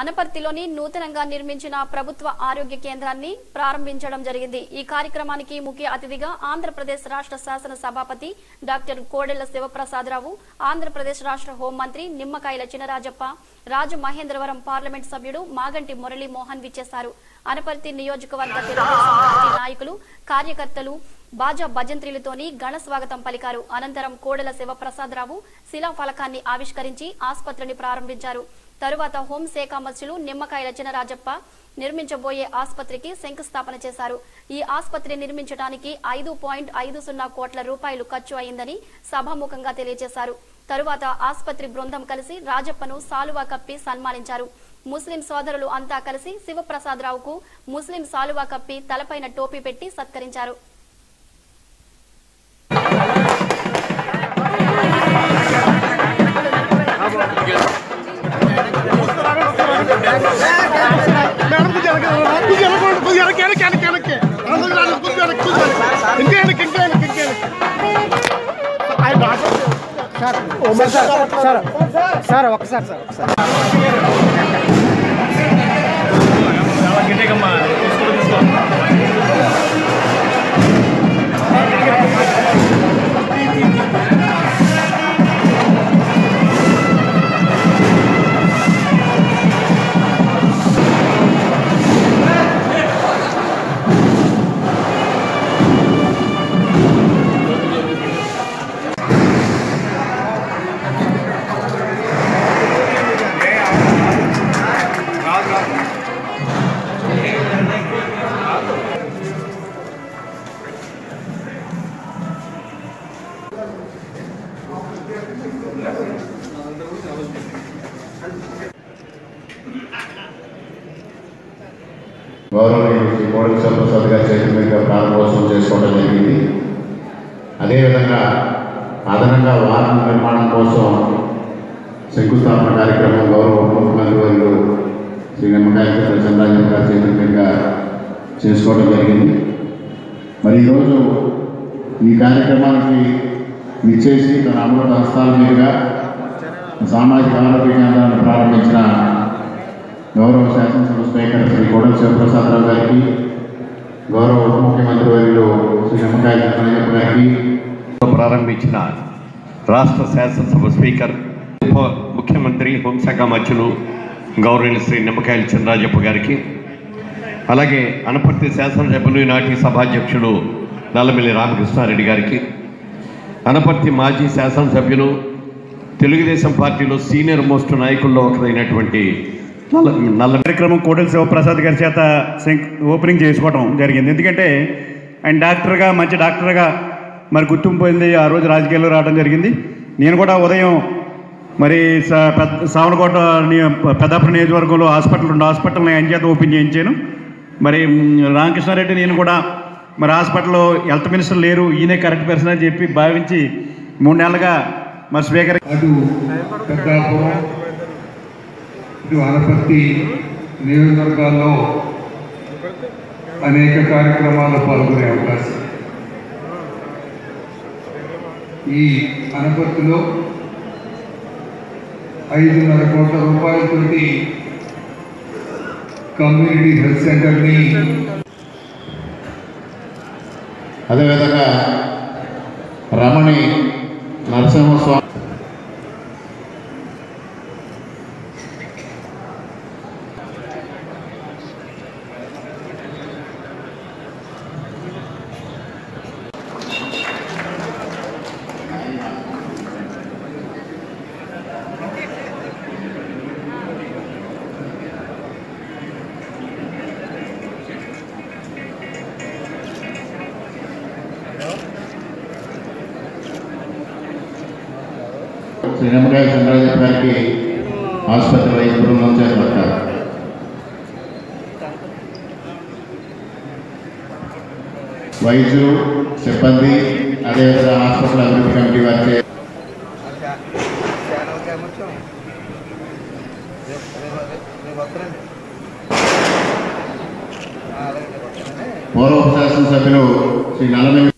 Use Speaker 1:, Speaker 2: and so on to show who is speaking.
Speaker 1: అనపర్తిలోని నూతనంగా నిర్మించిన ప్రభుత్వ ఆరోగ్య కేంద్రాన్ని ప్రారంభించడం జరిగింది. ఈ కార్యక్రమానికి ముఖ్య అతిథిగా ఆంధ్రప్రదేశ్ రాష్ట్ర శాసన సభాపతి డాక్టర్ కోడెళ్ళ శివప్రసాదరావు ఆంధ్రప్రదేశ్ రాష్ట్ర హోంమంత్రి నిమ్మకాయల చినరాజప్ప రాజమహేంద్రవరం పార్లమెంట్ సభ్యుడు మాగంటి మురళీమోహన్ విచ్చేశారు. అనపర్తి నియోజకవర్గ తెలుగుదేశం పార్టీ నాయకులు కార్యకర్తలు బాజా భజంత్రిలతోని ఘన స్వాగతం పలికారు. అనంతరం కోడెల శివప్రసాదరావు శిలాఫలకాన్ని ఆవిష్కరించి ఆసుపత్రిని ప్రారంభించారు. తరువాత హోంశాఖ మంత్రులు నిమ్మకాయల చినరాజప్ప నిర్మించబోయే ఆసుపత్రికి శంకుస్థాపన చేశారు. ఈ ఆసుపత్రి నిర్మించడానికి ఐదు పాయింట్ ఐదు సున్నా కోట్ల రూపాయలు ఖర్చు అయిందని సభాముఖంగా తెలియజేశారు. తరువాత ఆసుపత్రి బృందం కలిసి రాజప్పను సాలువా కప్పి సన్మానించారు. ముస్లిం సోదరులు అంతా కలిసి శివప్రసాదరావుకు ముస్లిం సాలువా కప్పి తలపైన టోపీ పెట్టి సత్కరించారు.
Speaker 2: మేడం కొంచెం వెనక్కి కొంచెం వెనక్కి కొంచెం వెనక్కి వెనక్కి వెనక్కి వెనక్కి అందరూ రాదు, కొంచెం వెనక్కి కొంచెం వెనక్కి ఇంకా వెనక్కి ఇంకా వెనక్కి ఇంకా వెనక్కి ఆయన doctor sir Omar sir sir sir ఒకసారి సార్ ఒకసారి
Speaker 3: గౌరవనీయులు శ్రీ కోడెల శివప్రసాద్ గారి చేతుల మీదుగా ప్రారంభోత్సవం చేసుకోవడం జరిగింది. అదేవిధంగా అదనంగా వాహన నిర్మాణం కోసం శంకుస్థాపన కార్యక్రమం గౌరవ ఉప ముఖ్యమంత్రి వర్యులు శ్రీ నిమ్మకాయ చంద్రరాజన్ గారి చేతుల మీదుగా చేసుకోవడం జరిగింది. మరి ఈరోజు ఈ కార్యక్రమానికి నిచ్చేసి తన అమృత హస్తాల మీదుగా సామాజిక ఆరోగ్య కేంద్రాన్ని ప్రారంభించిన గౌరవ శాసనసభ స్పీకర్ శ్రీ కోడల శివప్రసాదరావు గారికి గౌరవ ఉప ముఖ్యమంత్రి వర్యులు శ్రీ నిమ్మకాయ చంద్రయ్యప్ప గారికి
Speaker 4: ప్రారంభించిన రాష్ట్ర శాసనసభ స్పీకర్ ఉప ముఖ్యమంత్రి హోంశాఖ మధ్యులు గౌరవనీయులు శ్రీ నిమ్మకాయల చంద్రాజప్ప గారికి అలాగే అనపర్తి శాసనసభ్యులు నాటి సభాధ్యక్షులు నల్లమిల్లి రామకృష్ణారెడ్డి గారికి అనపర్తి మాజీ శాసనసభ్యులు తెలుగుదేశం పార్టీలో సీనియర్ మోస్ట్ నాయకుల్లో ఒకరైనటువంటి నల్ల నల్ల
Speaker 5: కార్యక్రమం కోడెల శివప్రసాద్ గారి చేత ఓపెనింగ్ చేసుకోవడం జరిగింది. ఎందుకంటే ఆయన డాక్టర్గా మంచి డాక్టర్గా మరి గుర్తింపు పొంది ఆ రోజు రాజకీయాల్లో రావడం జరిగింది. నేను కూడా ఉదయం మరి పెద్ద సావనకోట పెద్దాపురం నియోజకవర్గంలో హాస్పిటల్ రెండు హాస్పిటల్ని ఆయన చేత ఓపెన్ చేయించాను. మరి రామకృష్ణారెడ్డి నేను కూడా మరి హాస్పిటల్లో హెల్త్ మినిస్టర్ లేరు. ఈయనే కరెక్ట్ పర్సన్ అని చెప్పి భావించి మూడు నెలలుగా మరి స్పీకర్
Speaker 6: అటు పెద్దాపురం ఇటు అనపర్తి నియోజకవర్గాల్లో అనేక కార్యక్రమాల్లో పాల్గొనే అవకాశం. ఈ అనపర్తిలో ఐదున్నర కోట్ల రూపాయలతోటి కమ్యూనిటీ హెల్త్ సెంటర్ని
Speaker 3: అదేవిధంగా 怎么说 శ్రీ నిమ్మకాయ చంద్రరాజప్ప గారికి ఆసుపత్రి వైద్య బృందం చేపడతారు వైద్యులు సిబ్బంది అదేవిధంగా హాస్పిటల్ అభివృద్ధి కమిటీ వారి పూర్వ శాసనసభ్యులు శ్రీ నల్లమిల్లి